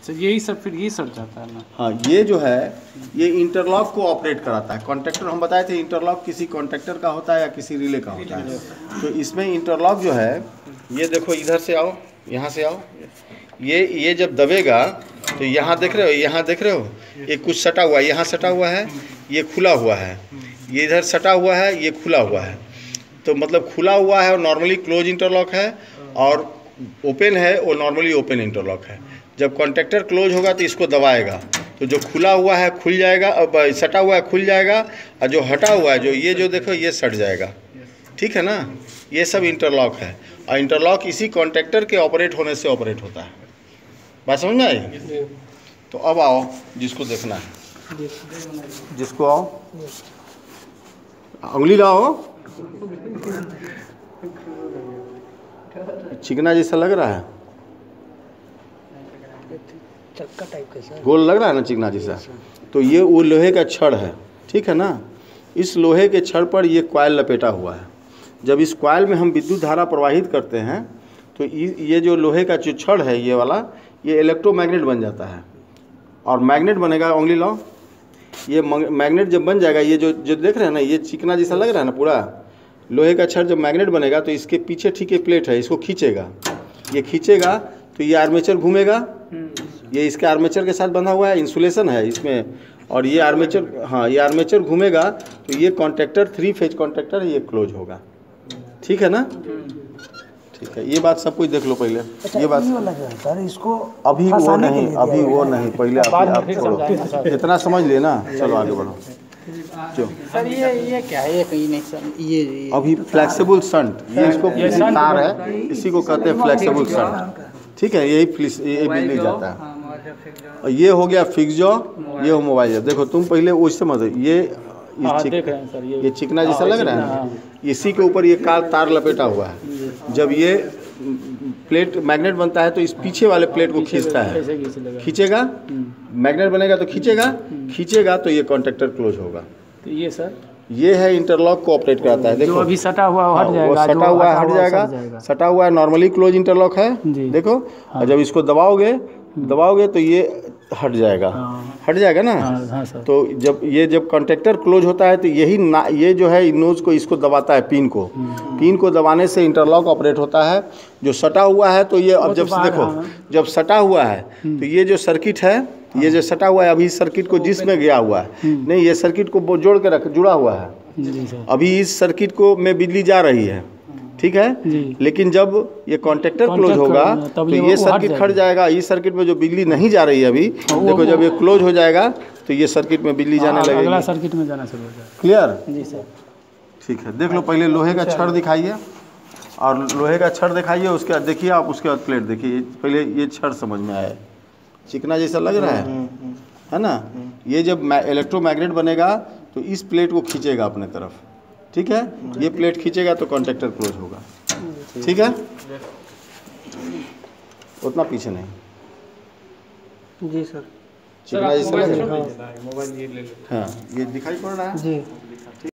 अच्छा यही सब, फिर यही सट जाता है ना। हाँ ये जो है, ये इंटरलॉक को ऑपरेट कराता है। कॉन्ट्रैक्टर हम बताए थे इंटरलॉक किसी कॉन्ट्रैक्टर का होता है या किसी रिले का होता है। तो इसमें इंटरलॉक जो है, ये देखो इधर से आओ, यहाँ से आओ। ये ये जब दबेगा तो यहाँ देख रहे हो, यहाँ देख रहे हो, ये कुछ सटा हुआ है, यहाँ सटा हुआ है, ये खुला हुआ है। ये इधर सटा हुआ है, ये खुला हुआ है। तो मतलब खुला हुआ है और नॉर्मली क्लोज इंटरलॉक है, और ओपन है वो नॉर्मली ओपन इंटरलॉक है। जब कॉन्ट्रैक्टर क्लोज होगा तो इसको दबाएगा। तो जो खुला हुआ है, खुल जाएगा, अब सटा हुआ है, खुल जाएगा, और जो हटा हुआ है, जो ये जो देखो, ये सट जाएगा। ठीक है ना? ये सब इंटरलॉक है। और इंटरलॉक इसी कॉन्ट्रैक्टर के ऑपरेट होने से ऑपरेट होता है। बात समझ में आई? तो अब आओ, जिसको देखना है। जिसको आओ। उंगली लाओ। चिकना जैसा लग रहा है। टाइप का गोल लग रहा है ना चिकना जैसा तो ये वो लोहे का छड़ है, ठीक है ना? इस लोहे के छड़ पर ये कॉयल लपेटा हुआ है। जब इस क्वाइल में हम विद्युत धारा प्रवाहित करते हैं तो ये जो लोहे का जो छड़ है, ये वाला, ये इलेक्ट्रोमैग्नेट बन जाता है। और मैग्नेट बनेगा उंगली लाओ ये मैग्नेट जब बन जाएगा, ये जो जो देख रहे हैं ना, ये चिकना जैसा लग रहा है ना पूरा? लोहे का छड़ जब मैग्नेट बनेगा तो इसके पीछे ठीक एक प्लेट है, इसको खींचेगा। ये खींचेगा तो ये आर्मेचर घूमेगा। ये इसके आर्मेचर के साथ बंधा हुआ है इंसुलेशन है इसमें। और ये आर्मेचर हाँ ये आर्मेचर घूमेगा तो ये कॉन्ट्रैक्टर थ्री फ़ेज़ कॉन्ट्रैक्टर ये क्लोज होगा। ठीक है ना? ठीक है ये बात सब कुछ देख लो पहले। ये बात ये है? सर इसको अभी वो नहीं अभी वो नहीं पहले आप, छोड़ो। इतना समझ लेना चलो आगे बढ़ो। जो सर ये ये क्या है? ये कहीं नहीं सर ये ये- अभी फ्लेक्सिबल संट ये इसको ये तार है इसी को कहते हैं फ्लेक्सिबल संट ठीक है यही फ्लिस- ये बिजली जाता है। ये हो गया फिक्स जॉ ये हो मोबाइल जॉ देखो तुम पहले उससे मत ये ये हाँ चिक- देख रहे हैं सर ये ये चिकना जैसा हाँ, लग रहा है ना? इसी के ऊपर ये कार तार लपेटा हुआ है। जब ये प्लेट मैग्नेट बनता है तो इस पीछे वाले प्लेट को खींचता है। खींचेगा? मैग्नेट बनेगा तो खींचेगा। खींचेगा तो ये कॉन्ट्रैक्टर क्लोज होगा। तो ये सर? ये है इंटरलॉक को ऑपरेट कराता है। जो देखो। अभी सटा हुआ है हाँ, हट जाएगा सटा हुआ है हट जाएगा। सटा हुआ है नॉर्मली क्लोज इंटरलॉक है देखो। और जब इसको दबाओगे दबाओगे तो ये हट जाएगा। हाँ। हट जाएगा ना? हाँ हाँ सर। तो जब ये जब कॉन्ट्रैक्टर क्लोज होता है तो यही ना ये जो है नोज़ को इसको दबाता है पिन को। पिन को दबाने से इंटरलॉक ऑपरेट होता है। जो सटा हुआ है तो ये अब जब तो देखो हाँ। जब सटा हुआ है तो ये जो सर्किट है ये जो सटा हुआ है अभी सर्किट को जिसमें गया हुआ है। नहीं ये सर्किट को जोड़ के रख जुड़ा हुआ है। अभी इस सर्किट को में बिजली जा रही है। ठीक है? लेकिन जब ये कॉन्ट्रेक्टर क्लोज होगा तो ये हट सर्किट जाएगा। खट जाएगा। इस सर्किट में जो बिजली नहीं जा रही है अभी देखो जब ये क्लोज हो जाएगा तो ये सर्किट में बिजली जाने हाँ, अगला सर्किट में जाना शुरू हो जाएगा। क्लियर जी सर। ठीक है देख लो पहले लोहे का छड़ दिखाइए और लोहे का छड़ दिखाइए उसके बाद देखिए आप उसके बाद प्लेट देखिए पहले ये छड़ समझ में आया चिकना जैसा लग रहा है? है ना? ये जब इलेक्ट्रोमैग्नेट बनेगा तो इस प्लेट को खींचेगा अपने तरफ़। ठीक है? ये प्लेट खींचेगा तो कॉन्ट्रेक्टर क्लोज होगा। ठीक है? उतना पीछे नहीं। जी सर। चिकना जैसा लग रहा है। हाँ ये दिखाई पड़ रहा है? जी।